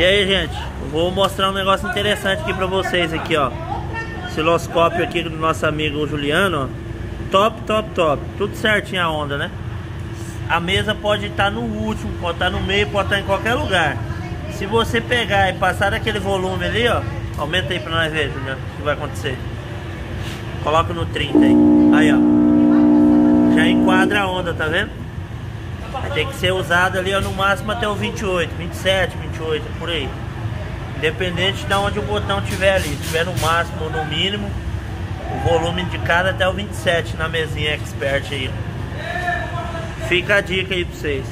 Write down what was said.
E aí, gente, vou mostrar um negócio interessante aqui pra vocês aqui, ó. Osciloscópio aqui do nosso amigo Juliano, ó. Top, top, top. Tudo certinho a onda, né? A mesa pode estar no último, pode estar no meio, pode estar em qualquer lugar. Se você pegar e passar aquele volume ali, ó. Aumenta aí pra nós ver, Juliano, o que vai acontecer. Coloca no 30 aí. Aí, ó. Já enquadra a onda, tá vendo? Vai ter que ser usado ali no máximo até o 28, 27, 28, por aí. Independente de onde o botão tiver ali. Se tiver no máximo ou no mínimo, o volume indicado até o 27 na mesinha expert aí. Fica a dica aí pra vocês.